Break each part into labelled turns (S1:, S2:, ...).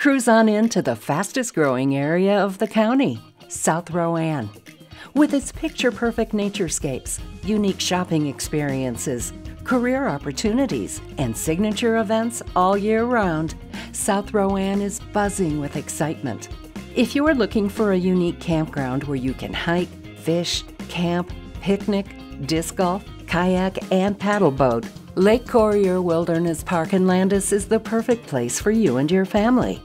S1: Cruise on into the fastest growing area of the county, South Rowan. With its picture perfect naturescapes, unique shopping experiences, career opportunities, and signature events all year round, South Rowan is buzzing with excitement. If you are looking for a unique campground where you can hike, fish, camp, picnic, disc golf, kayak, and paddleboat, Lake Corriher Wilderness Park in Landis is the perfect place for you and your family.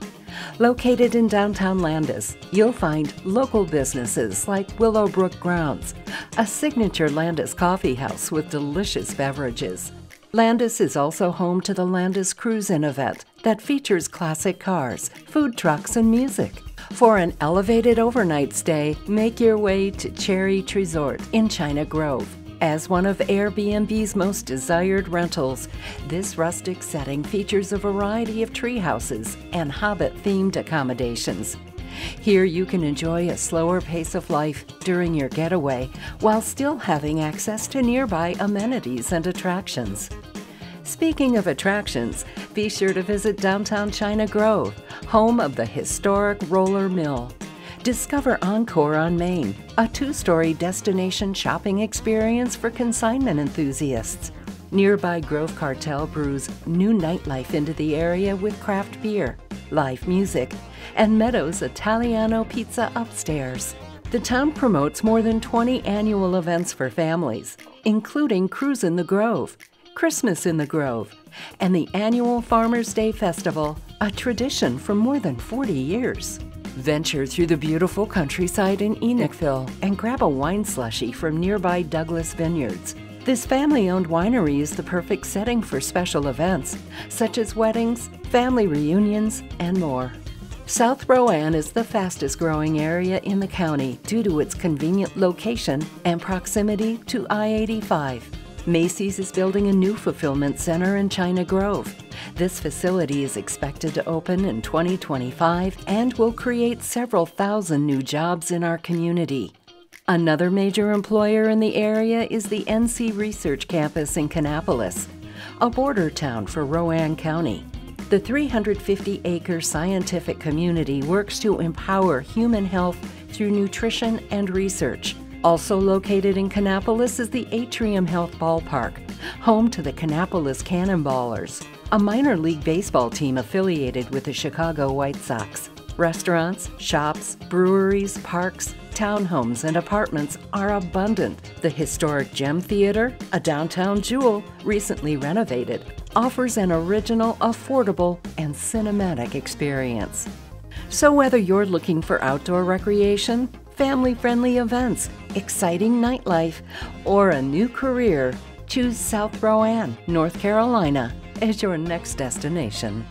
S1: Located in downtown Landis, you'll find local businesses like Willowbrook Grounds, a signature Landis coffee house with delicious beverages. Landis is also home to the Landis Cruise In event that features classic cars, food trucks, and music. For an elevated overnight stay, make your way to Cherry Treesort in China Grove. As one of Airbnb's most desired rentals, this rustic setting features a variety of tree houses and hobbit themed accommodations. Here you can enjoy a slower pace of life during your getaway while still having access to nearby amenities and attractions. Speaking of attractions, be sure to visit downtown China Grove, home of the historic Roller Mill. Discover Encore on Main, a two story destination shopping experience for consignment enthusiasts. Nearby Grove Cartel brews new nightlife into the area with craft beer, live music, and Meadows Italiano Pizza upstairs. The town promotes more than 20 annual events for families, including Cruise in the Grove, Christmas in the Grove, and the annual Farmers Day Festival, a tradition for more than 40 years. Venture through the beautiful countryside in Enochville and grab a wine slushy from nearby Douglas Vineyards. This family owned winery is the perfect setting for special events, such as weddings, family reunions, and more. South Rowan is the fastest growing area in the county due to its convenient location and proximity to I 85. Macy's is building a new fulfillment center in China Grove. This facility is expected to open in 2025 and will create several thousand new jobs in our community. Another major employer in the area is the NC Research Campus in Kannapolis, a border town for Rowan County. The 350 acre scientific community works to empower human health through nutrition and research. Also located in Kannapolis is the Atrium Health Ballpark, home to the Kannapolis Cannonballers, a minor league baseball team affiliated with the Chicago White Sox. Restaurants, shops, breweries, parks, townhomes, and apartments are abundant. The historic Gem Theater, a downtown jewel recently renovated, offers an original, affordable, and cinematic experience. So, whether you're looking for outdoor recreation, family friendly events, exciting nightlife, or a new career, choose South Rowan, North Carolina as your next destination.